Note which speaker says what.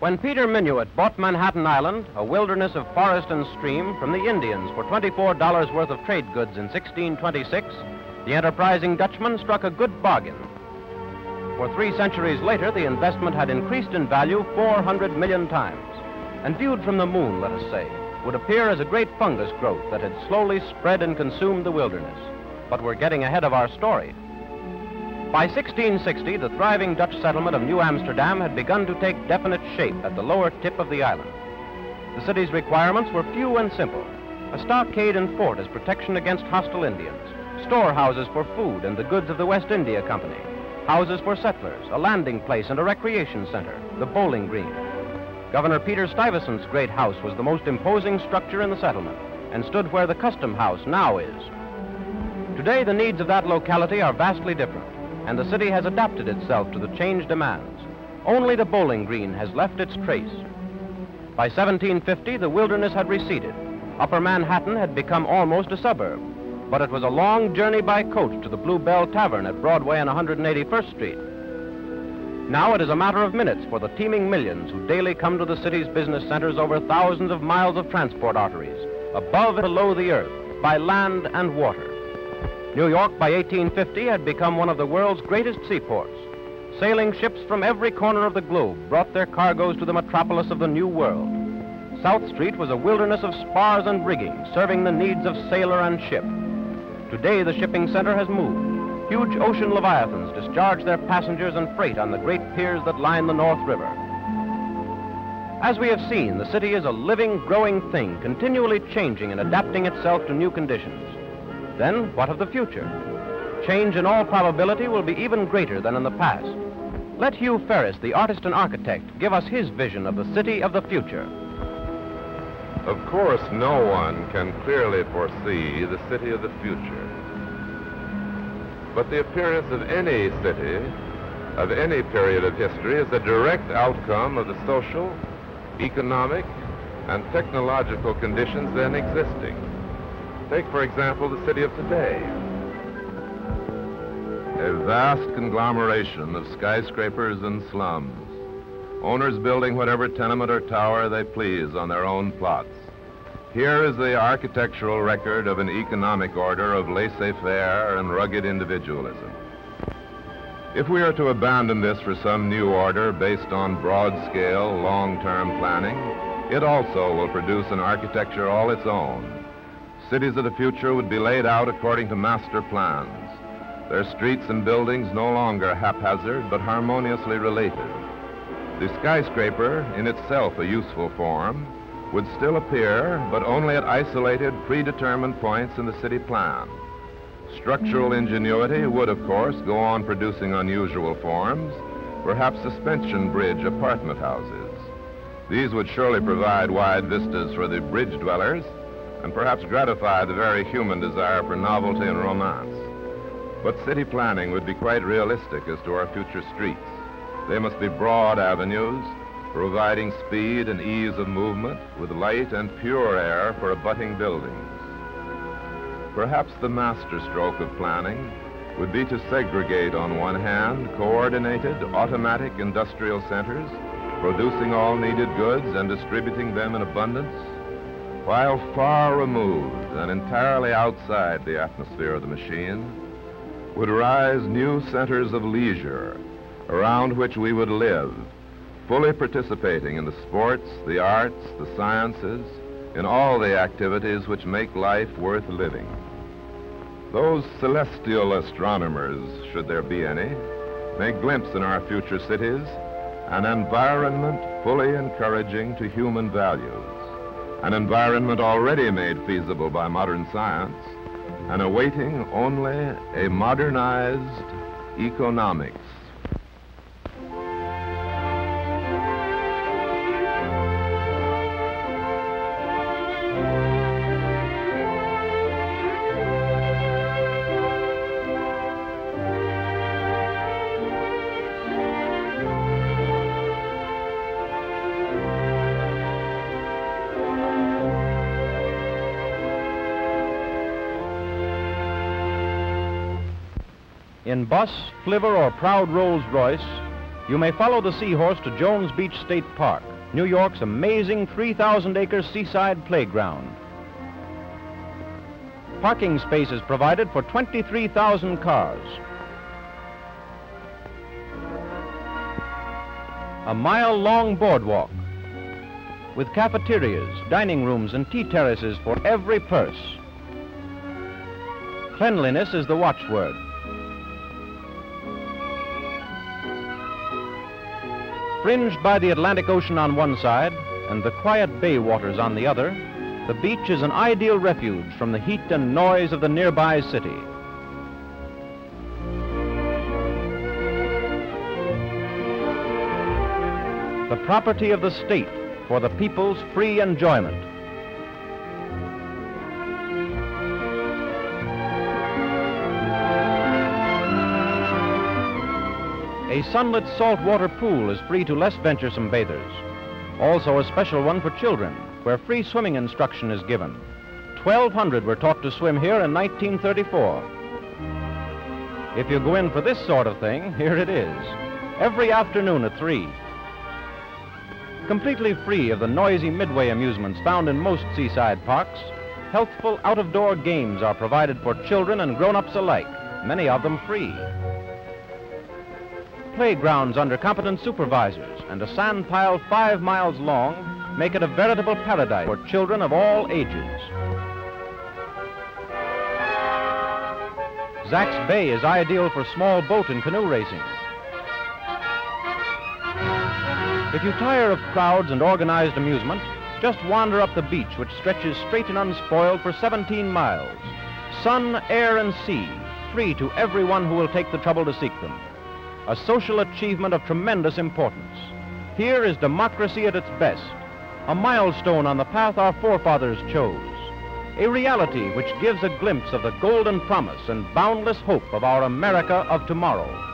Speaker 1: When Peter Minuit bought Manhattan Island, a wilderness of forest and stream, from the Indians for $24 worth of trade goods in 1626, the enterprising Dutchman struck a good bargain. For three centuries later, the investment had increased in value 400 million times, and viewed from the moon, let us say, would appear as a great fungus growth that had slowly spread and consumed the wilderness. But we're getting ahead of our story. By 1660, the thriving Dutch settlement of New Amsterdam had begun to take definite shape at the lower tip of the island. The city's requirements were few and simple a stockade and fort as protection against hostile Indians, storehouses for food and the goods of the West India Company, houses for settlers, a landing place and a recreation center, the bowling green. Governor Peter Stuyvesant's great house was the most imposing structure in the settlement and stood where the custom house now is. Today, the needs of that locality are vastly different and the city has adapted itself to the changed demands. Only the bowling green has left its trace. By 1750, the wilderness had receded. Upper Manhattan had become almost a suburb, but it was a long journey by coach to the Blue Bell Tavern at Broadway and 181st Street. Now it is a matter of minutes for the teeming millions who daily come to the city's business centers over thousands of miles of transport arteries, above and below the earth, by land and water. New York by 1850 had become one of the world's greatest seaports. Sailing ships from every corner of the globe brought their cargoes to the metropolis of the New World. South Street was a wilderness of spars and rigging, serving the needs of sailor and ship. Today, the shipping center has moved. Huge ocean leviathans discharge their passengers and freight on the great piers that line the North River. As we have seen, the city is a living, growing thing, continually changing and adapting itself to new conditions. Then, what of the future? Change in all probability will be even greater than in the past. Let Hugh Ferriss, the artist and architect, give us his vision of the city of the future.
Speaker 2: Of course, no one can clearly foresee the city of the future. But the appearance of any city, of any period of history, is a direct outcome of the social, economic, and technological conditions then existing. Take, for example, the city of today. A vast conglomeration of skyscrapers and slums. Owners building whatever tenement or tower they please on their own plots. Here is the architectural record of an economic order of laissez-faire and rugged individualism. If we are to abandon this for some new order based on broad-scale, long-term planning, it also will produce an architecture all its own, cities of the future would be laid out according to master plans. Their streets and buildings no longer haphazard, but harmoniously related. The skyscraper, in itself a useful form, would still appear, but only at isolated, predetermined points in the city plan. Structural hmm. ingenuity would, of course, go on producing unusual forms, perhaps suspension bridge apartment houses. These would surely provide wide vistas for the bridge dwellers, and perhaps gratify the very human desire for novelty and romance. But city planning would be quite realistic as to our future streets. They must be broad avenues, providing speed and ease of movement with light and pure air for abutting buildings. Perhaps the masterstroke of planning would be to segregate on one hand coordinated automatic industrial centers producing all needed goods and distributing them in abundance while far removed and entirely outside the atmosphere of the machine, would rise new centers of leisure around which we would live, fully participating in the sports, the arts, the sciences, in all the activities which make life worth living. Those celestial astronomers, should there be any, may glimpse in our future cities an environment fully encouraging to human values an environment already made feasible by modern science and awaiting only a modernized economics.
Speaker 1: In bus, flivver, or proud Rolls Royce, you may follow the seahorse to Jones Beach State Park. New York's amazing 3,000 acre seaside playground. Parking space is provided for 23,000 cars. A mile long boardwalk with cafeterias, dining rooms, and tea terraces for every purse. Cleanliness is the watchword. Fringed by the Atlantic Ocean on one side and the quiet bay waters on the other, the beach is an ideal refuge from the heat and noise of the nearby city. The property of the state for the people's free enjoyment. A sunlit saltwater pool is free to less venturesome bathers. Also a special one for children, where free swimming instruction is given. 1,200 were taught to swim here in 1934. If you go in for this sort of thing, here it is. Every afternoon at 3. Completely free of the noisy midway amusements found in most seaside parks, healthful out-of-door games are provided for children and grown-ups alike, many of them free playgrounds under competent supervisors and a sand pile five miles long make it a veritable paradise for children of all ages. Zachs Bay is ideal for small boat and canoe racing. If you tire of crowds and organized amusement, just wander up the beach, which stretches straight and unspoiled for 17 miles. Sun, air, and sea, free to everyone who will take the trouble to seek them a social achievement of tremendous importance. Here is democracy at its best, a milestone on the path our forefathers chose, a reality which gives a glimpse of the golden promise and boundless hope of our America of tomorrow.